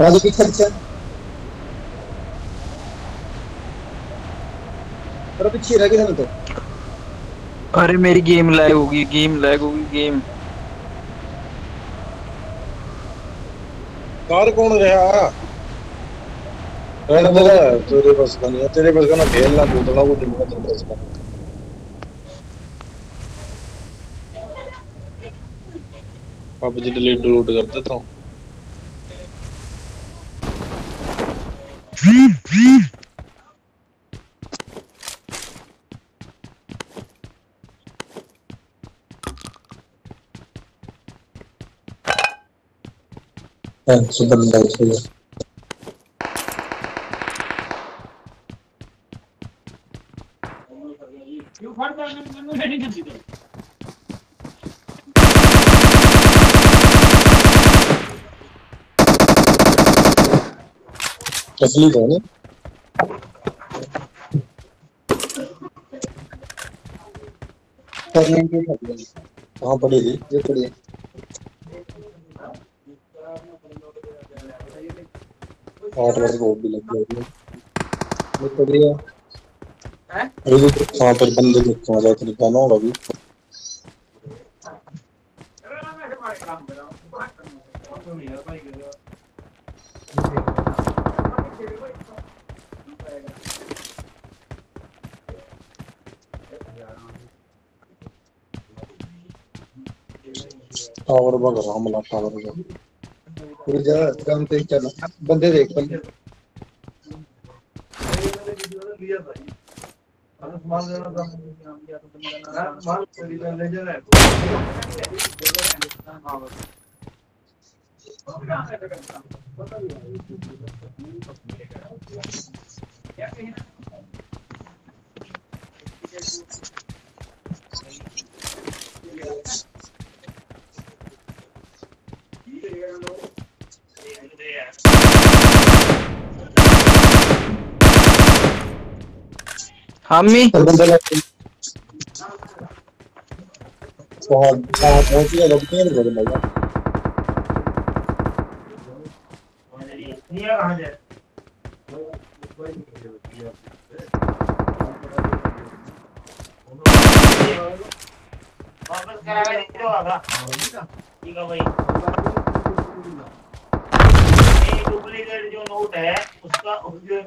राजू पीछे पीछे पीछे रह गया तो अरे मेरी गेम लैग होगी गेम लैग होगी गेम कार कौन रहा? रहने दे तेरे बस का नहीं तेरे बस का ना खेलना कूदना वो नहीं तेरे बस का पबजी डिलीट डिलीट कर देता हूँ। सुपर लाइट है असली था ना करने के लिए कहाँ पड़ी थी ये पड़ी है आठ बार को भी लग ये पड़ी है? तो पर बंदे देखते हैं जाते होगा अभी। टावर बग रहा हमला टावर का पूरी जगह काम पे चला बंदे देख बंदे हमी और बंदे। लग वहाँ वहाँ पहुँच गया जब तीन बजे लगा वापस करा के दो आगा। ठीक है भाई। ये डुप्लीकेट जो नोट है उसका उपयोग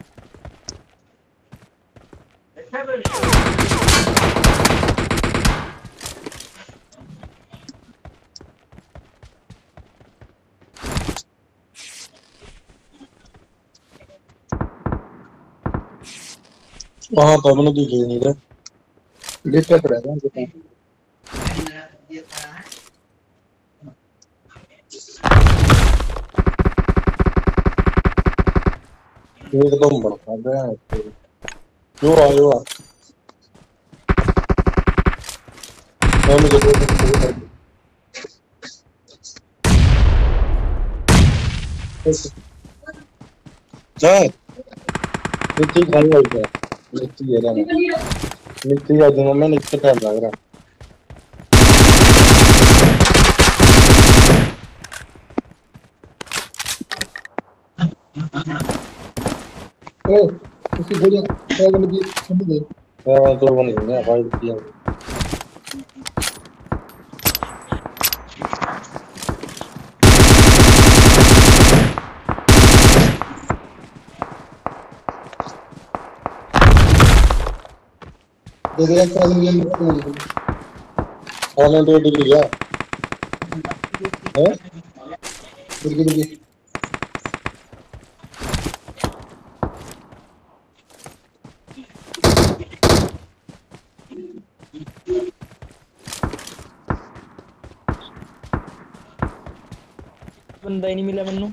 वहाँ तो हमने दिखे नहीं रहे लिफ्ट पे रहता है एकदम बड़का गया जो आ जो आ मैं मुझे दो मिनट दो नहीं मिट्टी खाई हुई है। मिट्टी है ना मिट्टी का दिनों में इतना टाइम लग रहा ओ उसकी गोलियाँ बैग में दी समझ गए है तो वो नहीं है भाई किया दे दे एक आदमी गेम में मार दे ऑनलाइन रेड ही बंदा ही नहीं मिला मेनू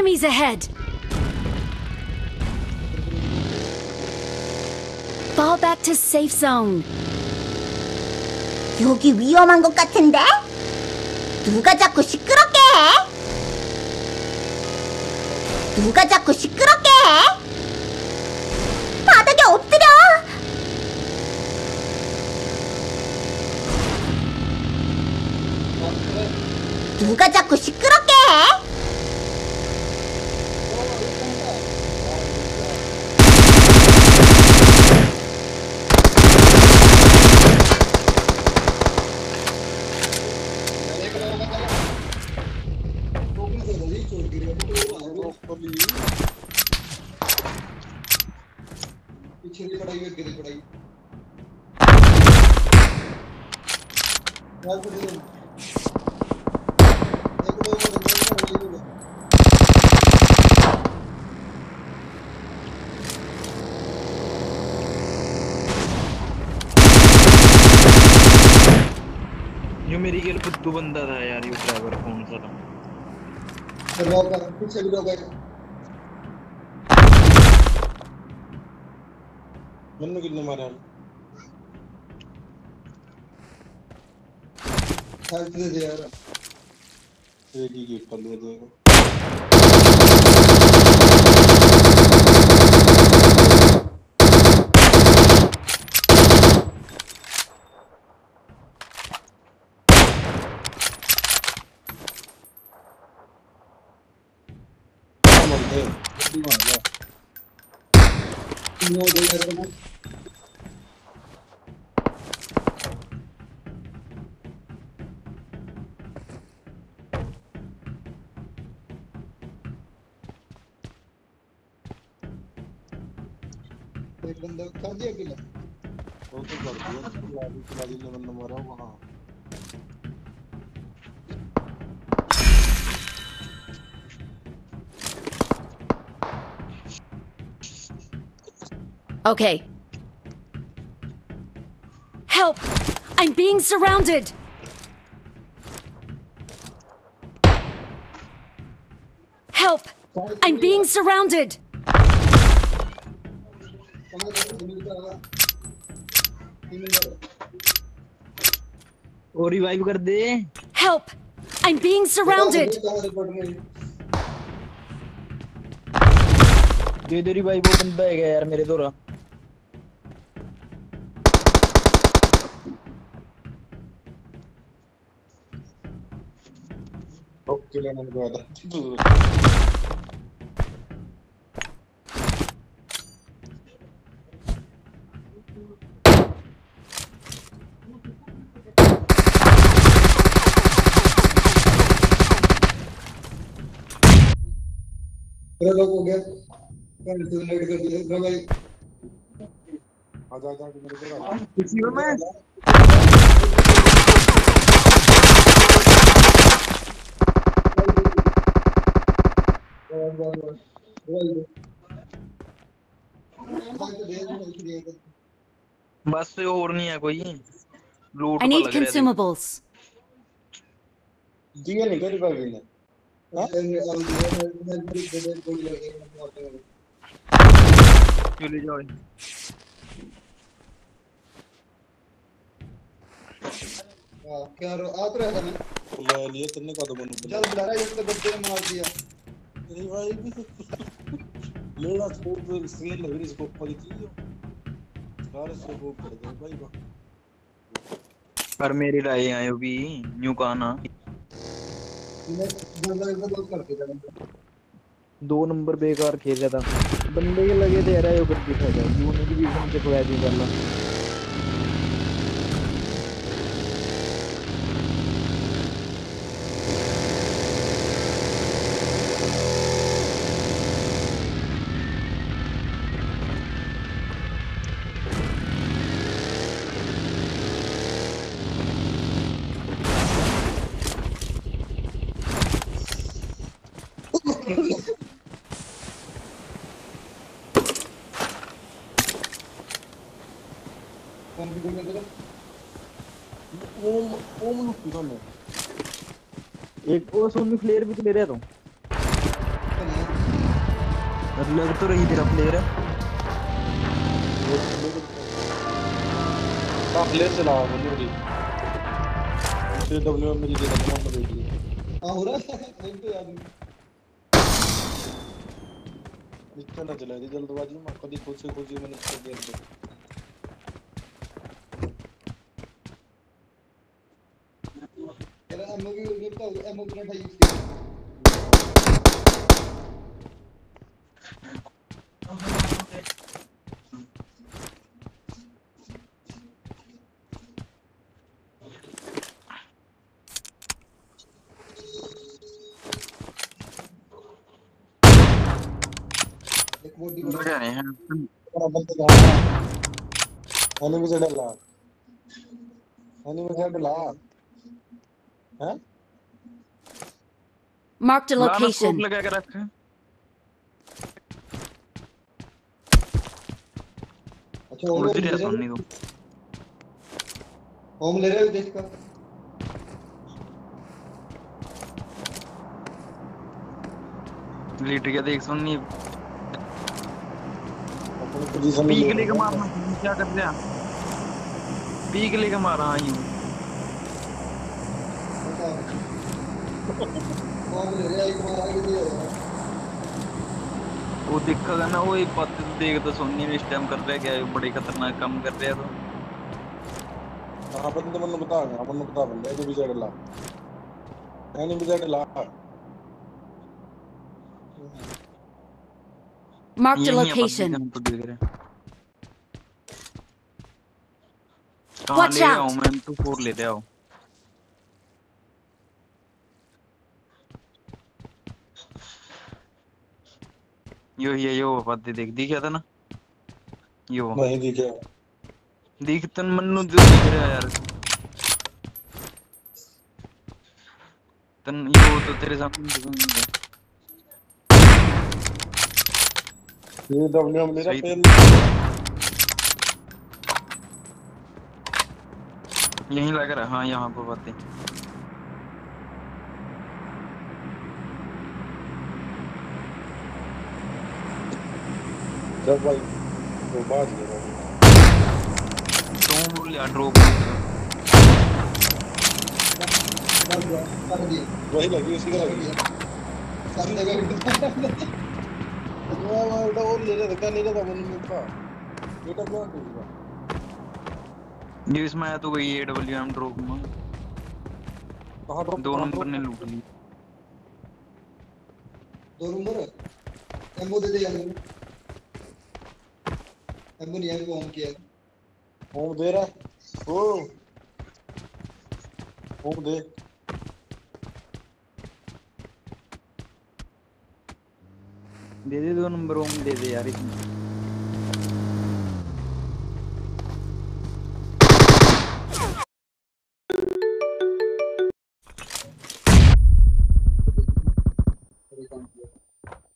Enemies ahead! Fall back to safe zone. 여기 위험한 것 같은데? 누가 자꾸 시끄럽게 해? 누가 자꾸 시끄럽게 해? 바닥에 엎드려! 누가 자꾸 시끄럽게 मेरी गेल पर दो बंदा था यार ये ड्राइवर कौन सा था? कितने मारे हेल्प दे दे यार एक ही गिफ्ट ले देगा मर गए मर गए तीनों दे यार Okay. Help! I'm being surrounded! Help! I'm being surrounded! ओ रिवाइव कर दे। Help I am being surrounded दे दे रिवाइव वो बंदा है यार मेरे दोरा। ओके लेना मेरे को आता किसी में बस से और नहीं है कोई। लूट रहा है consumables. दिया नहीं करी पाएगी ने। चले जाओ? हाँ क्या रो आ तो रहा था मैं लिए तन्ने का तो बन चल बुला रहा है इसको बच्चे ने मार दिया। अरे भाई लेड़ा स्कोप स्क्रीन लग रही स्कोप पर थी सारे स्कोप कर दो भाई बा पर मेरी राय आयो भी न्यू बंदा करके जाऊँगा दो नंबर बेकार खेल रहा था। बंदे के लगे थे यार यो कर दिखा था यू भी हमसे खोया दी गल्ला कौन की में एक वो सोनी फ्लेयर भी तो ले रहा था चल लग तो रही तेरा प्लेयर का प्लेयर चलाओ मुझे भी से डब्ल्यू मेरी दे दो नंबर दे दिए हाँ हो रहा है? नहीं तो नहीं इतना ना चला दी जल्दबाजी में कभी खुद से खुद ही मैंने कर दिया चल एमओ की ये एमओ की उठाई इसकी एक बॉडी को बढ़िया नहीं बड़ा बंदे का एनिमी से डला एनिमी से डला हैं। Marked a location. लगा के रख अच्छा उड़ रहा ले सोनी होम ले रहे हो देख का लीटर क्या देख सोनी पीक लेके मारना क्या कर रहा पीक लेके मारा हाँ। रहे वो दिखेगा ना वो एक बात देख तो सोनी में इस टाइम कर रहा है क्या? ये बड़े खतरनाक काम कर रहा है तो। हाँ बंदे मन बता अपन बता बंदे एनिमी से डला। एनिमी से डला? Marked a है location. रहे हैं। कहाँ Watch out. मैं तो फोर ले आओ यो ये यो बात देख दिखा था ना? यो। नहीं दिखे दिख तन मन्नू जो दिख रहा यार। तन यो तो तेरे सामने दिख रहा है। ये डब्ल्यू मेरा सही। पेन यहीं लग रहा है हाँ यहाँ पर बातें। जब भाई तो बाज गया तो बोल यार ड्रॉप दिया दिया वही लगी उसी का लगी सब जगह वाह वाह और ले रहा था ले रहा था मन में था बेटा क्या करूँगा ये इसमें आया तो वही ए ड्रॉप में कहाँ ड्रॉप दो नंबर ने लूट ली। दो नंबर एमओ दे दे यार। एमओ नहीं है होम किया होम दे रहा है ओ होम दे दे दे दो नंबर ओम दे दे यार इसमें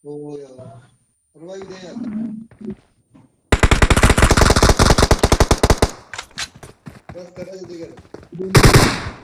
ओ यार दे यार बस कर जल्दी कर